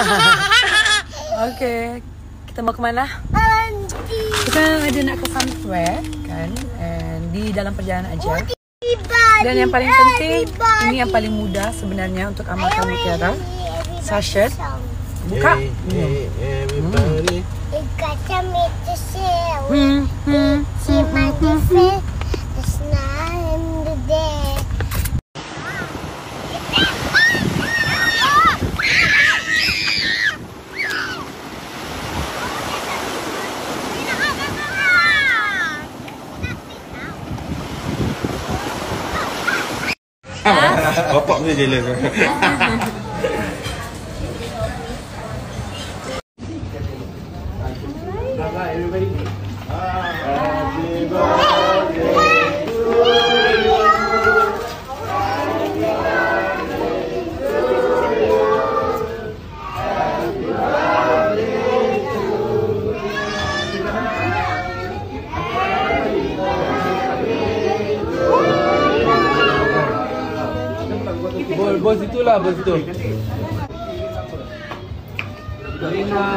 Okay, kita mau ke mana? Kita ada nak ke somewhere kan? And di dalam perjalanan aja. Dan yang paling penting Ini yang paling mudah sebenarnya untuk amalkan mutiara Sachet Buka. Hey, hey, everybody. Bapak punya jealous. Bos, bos itulah, bos itu. Rina.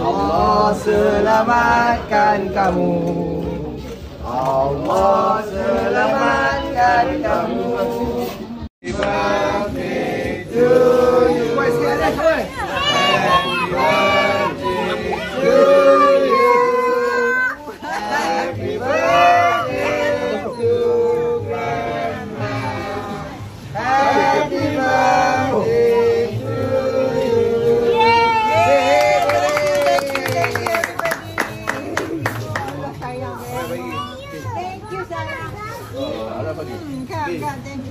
Allah selamatkan kamu. Allah selamatkan kamu. Ibrahim. Thank you, Sarah. Uh, thank you. Mm, thank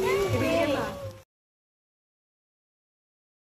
you.